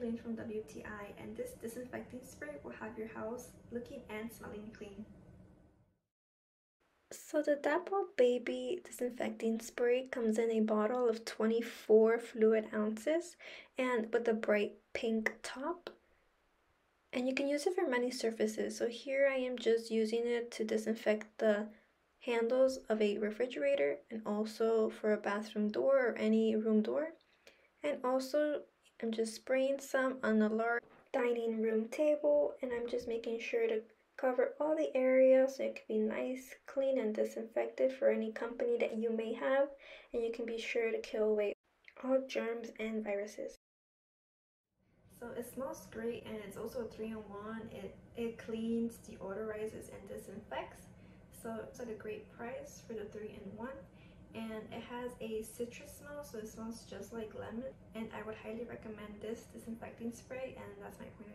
Lynn from WTI and this disinfecting spray will have your house looking and smelling clean. So the Dapple Baby Disinfecting Spray comes in a bottle of 24 fluid ounces and with a bright pink top. And you can use it for many surfaces. So here I am just using it to disinfect the handles of a refrigerator and also for a bathroom door or any room door. And also I'm just spraying some on the large dining room table and I'm just making sure to cover all the areas so it can be nice, clean and disinfected for any company that you may have and you can be sure to kill away all germs and viruses. So it smells great and it's also a 3-in-1. It, it cleans, deodorizes and disinfects. So it's at a great price for the 3-in-1 and it has a citrus smell so it smells just like lemon. And I would highly recommend this disinfecting spray and that's my point